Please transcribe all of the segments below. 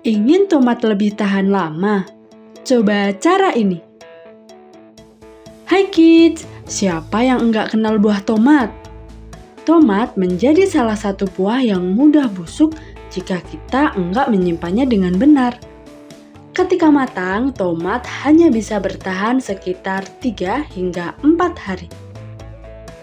Ingin tomat lebih tahan lama? Coba cara ini. Hai kids, siapa yang enggak kenal buah tomat? Tomat menjadi salah satu buah yang mudah busuk jika kita enggak menyimpannya dengan benar. Ketika matang, tomat hanya bisa bertahan sekitar 3 hingga 4 hari.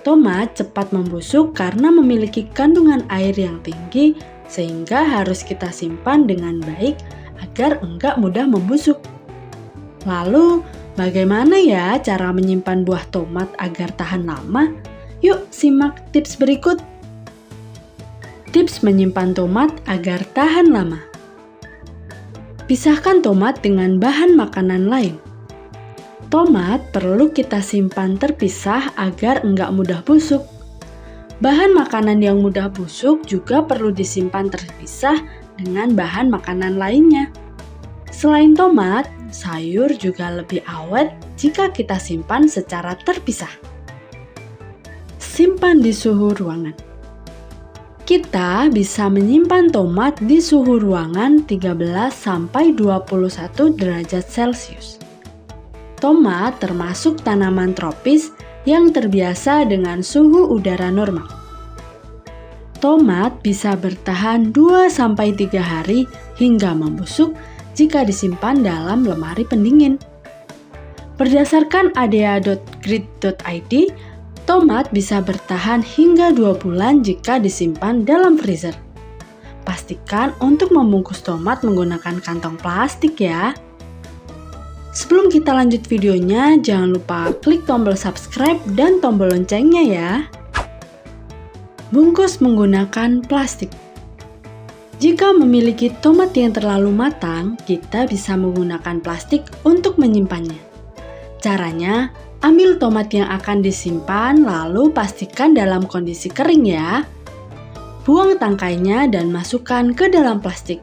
Tomat cepat membusuk karena memiliki kandungan air yang tinggi sehingga harus kita simpan dengan baik agar enggak mudah membusuk. Lalu, bagaimana ya cara menyimpan buah tomat agar tahan lama? Yuk, simak tips berikut. Tips menyimpan tomat agar tahan lama. Pisahkan tomat dengan bahan makanan lain. Tomat perlu kita simpan terpisah agar enggak mudah busuk. Bahan makanan yang mudah busuk juga perlu disimpan terpisah dengan bahan makanan lainnya. Selain tomat, sayur juga lebih awet jika kita simpan secara terpisah. Simpan di suhu ruangan. Kita bisa menyimpan tomat di suhu ruangan 13 sampai 21 derajat Celcius. Tomat termasuk tanaman tropis yang terbiasa dengan suhu udara normal. Tomat bisa bertahan 2-3 hari hingga membusuk jika disimpan dalam lemari pendingin. Berdasarkan adea.grid.id, tomat bisa bertahan hingga 2 bulan jika disimpan dalam freezer. Pastikan untuk membungkus tomat menggunakan kantong plastik ya. Sebelum kita lanjut videonya, jangan lupa klik tombol subscribe dan tombol loncengnya ya. Bungkus menggunakan plastik. Jika memiliki tomat yang terlalu matang, kita bisa menggunakan plastik untuk menyimpannya. Caranya, ambil tomat yang akan disimpan lalu pastikan dalam kondisi kering ya. Buang tangkainya dan masukkan ke dalam plastik.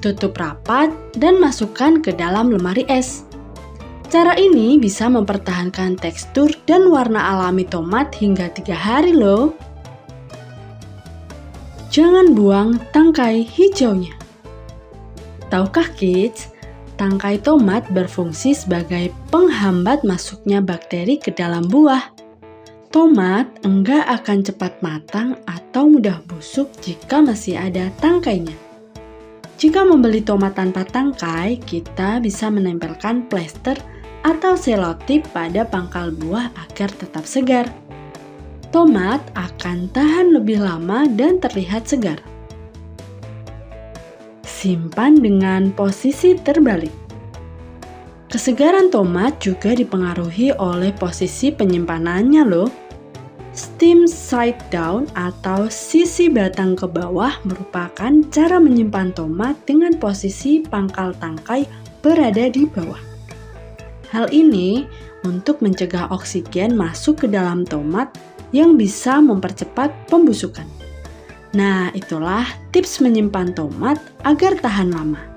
Tutup rapat dan masukkan ke dalam lemari es. Cara ini bisa mempertahankan tekstur dan warna alami tomat hingga tiga hari loh. Jangan buang tangkai hijaunya. Tahukah kids, tangkai tomat berfungsi sebagai penghambat masuknya bakteri ke dalam buah. Tomat enggak akan cepat matang atau mudah busuk jika masih ada tangkainya. Jika membeli tomat tanpa tangkai, kita bisa menempelkan plester atau selotip pada pangkal buah agar tetap segar. Tomat akan tahan lebih lama dan terlihat segar. Simpan dengan posisi terbalik. Kesegaran tomat juga dipengaruhi oleh posisi penyimpanannya loh. Steam side down atau sisi batang ke bawah merupakan cara menyimpan tomat dengan posisi pangkal tangkai berada di bawah. Hal ini untuk mencegah oksigen masuk ke dalam tomat yang bisa mempercepat pembusukan. Nah, itulah tips menyimpan tomat agar tahan lama.